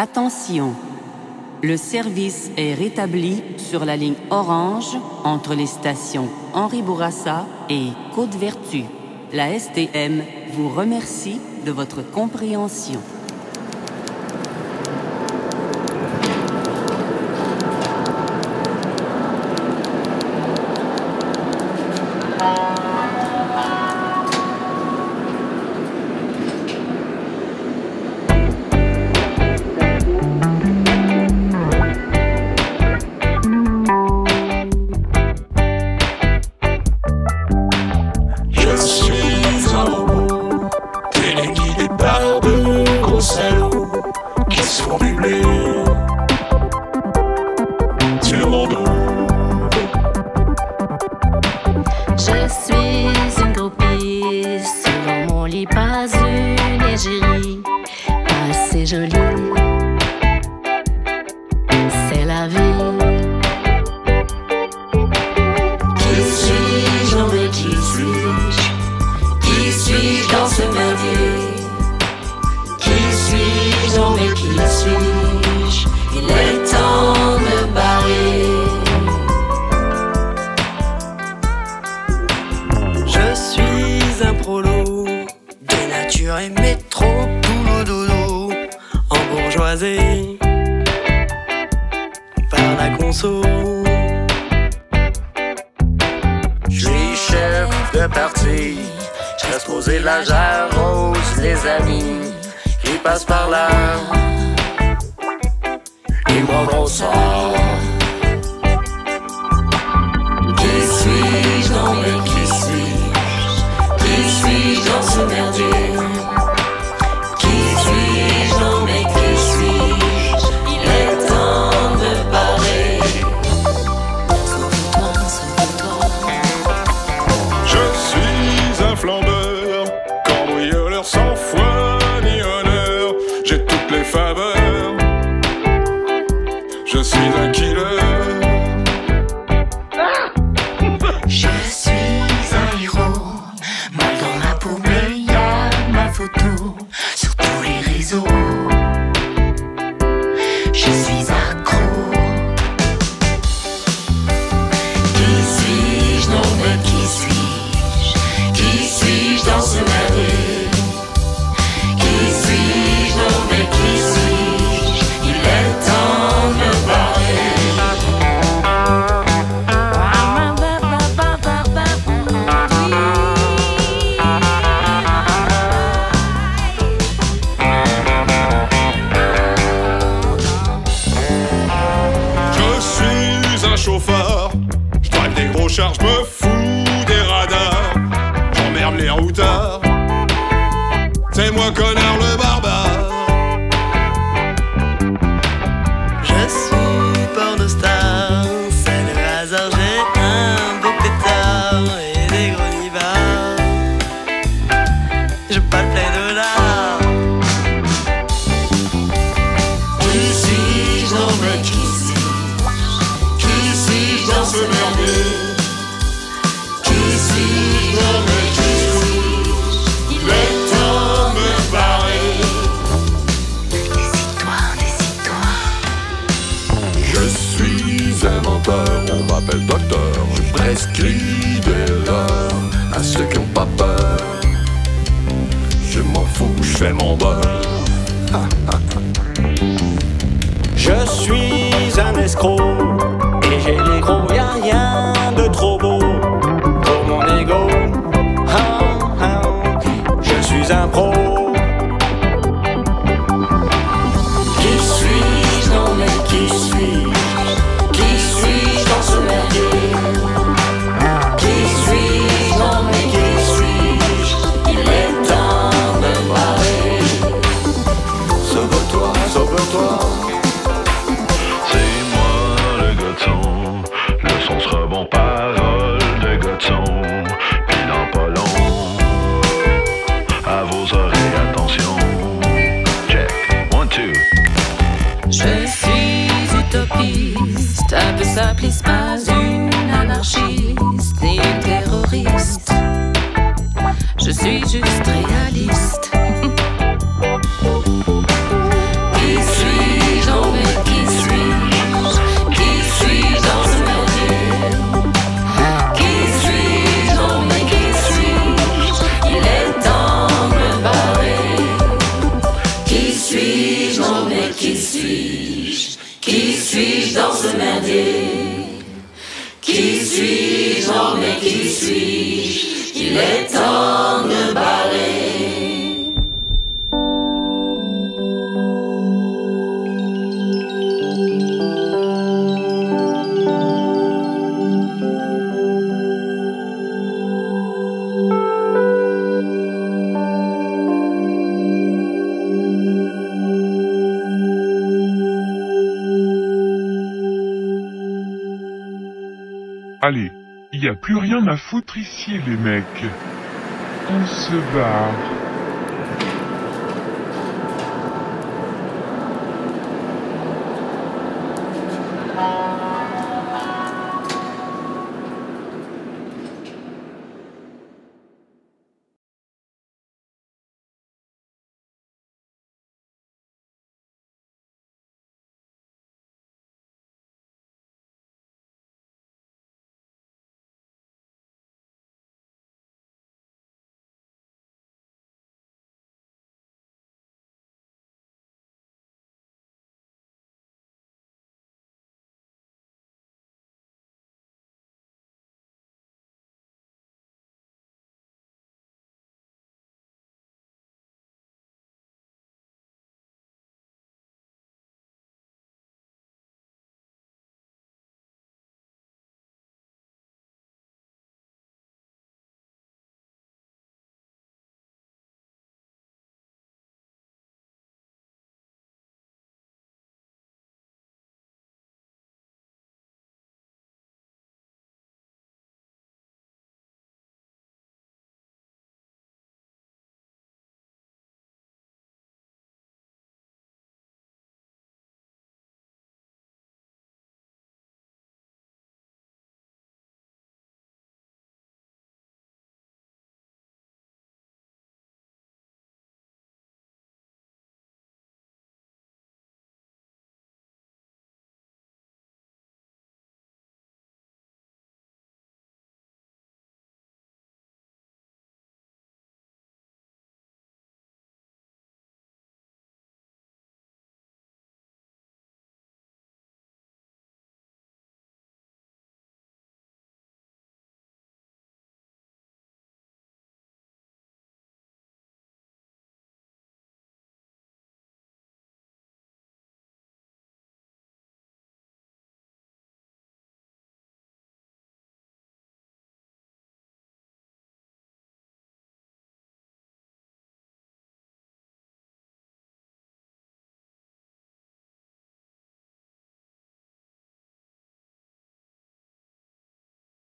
Attention, le service est rétabli sur la ligne orange entre les stations Henri Bourassa et Côte-Vertu. La STM vous remercie de votre compréhension. gros salaud qui se font du blé sur. Je suis une groupie, sur mon lit, pas une égérie, pas assez jolie. Je suis chef de parti, j'reste posé la j'arrose les amis qui passent par là. Ils m'en ressort. killer charge, me fous des radars. J'emmerde les routards. C'est moi connard. Dream. qui suis-je, non mais qui suis-je? Qui suis-je dans ce monde Qui suis-je, non mais qui suis-je? Il est temps de parler. Qui suis-je, non mais qui suis-je? Qui suis-je dans ce merdier? Qui suis-je, non mais qui suis-je? Il est temps de parler. Allez, y a plus rien à foutre ici, les mecs. On se barre.